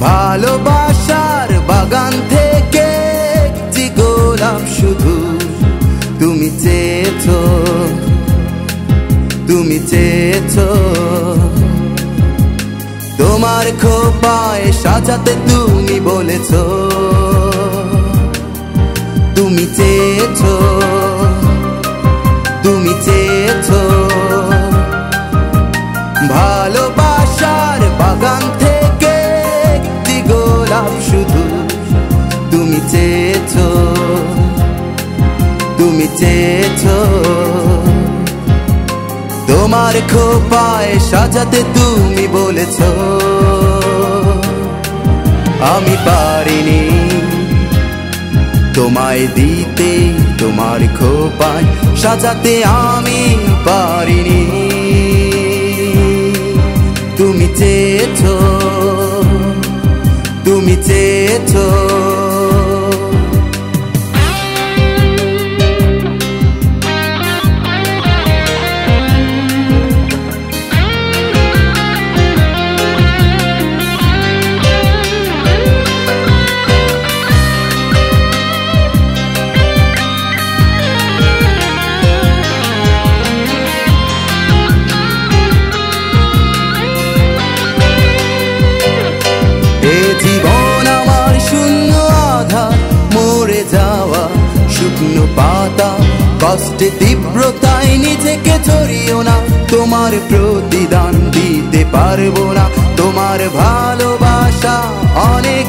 ভালোবাসার বাগান থেকে একটি গোলাপ শুধু তুমি চেয়েছো তুমি চেয়েছো। তোমার খোপায় সাজাতে তুমি বলেছ, তুমি চেয়েছো। চেয়েছো। তোমার খোপায় সাজাতে তুমি বলেছ, আমি পারিনি। তোমায় দিতে, তোমার খোপায় সাজাতে আমি পারিনি। তুমি চেয়েছো তুমি চেয়েছো। কষ্টে তীব্রতায় নিজেকে ধরিও না। তোমার প্রতিদান দিতে পারব না। তোমার ভালোবাসা অনেক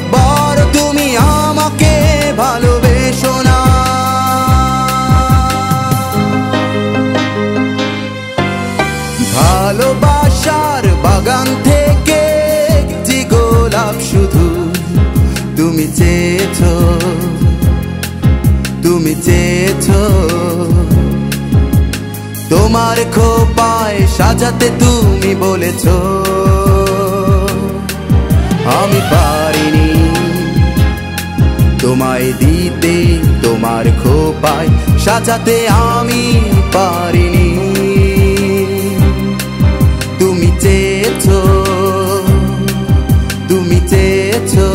তোমার খোপায় সাজাতে তুমি বলেছ। আমি পারিনি তোমায় দিতে, তোমার খোপায় সাজাতে আমি পারিনি। তুমি চেয়েছো তুমি চেয়েছো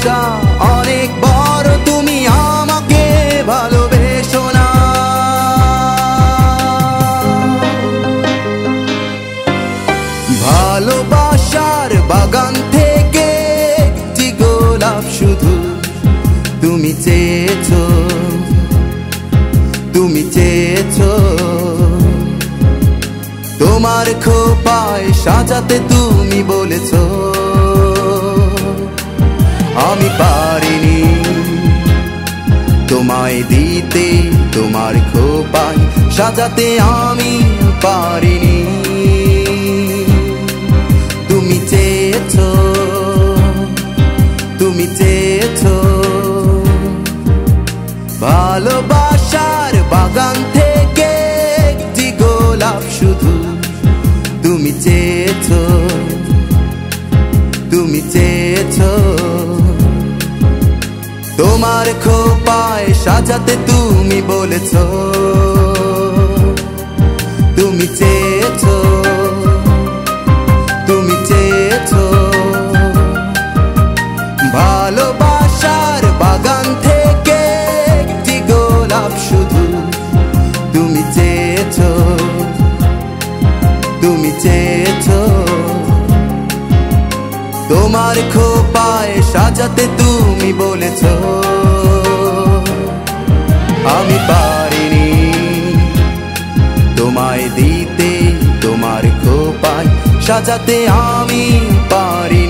ভালোবাসা, অনেক বড় তুমি আমাকে ভালোবেসো না। ভালোবাসার বাগান থেকে একটি গোলাপ শুধু তুমি চেয়েছো তুমি চেয়েছো। তোমার খোপায় সাজাতে তুমি বলেছ তোমায় দিতে, তোমার খোপায় সাজাতে আমি পারিনি। তুমি চেয়েছো তুমি চেয়েছো ভালোবাসার বাগান থেকে একটি গোলাপ শুধু। তুমি চেয়েছো তুমি চেয়েছো তোমার খোপায় সাজাতে তুমি বলেছ। তোমার খোপায় সাজাতে তুমি বলেছ। আমি পারিনি তোমায় দিতে তোমার খোপায় সাজাতে আমি পারি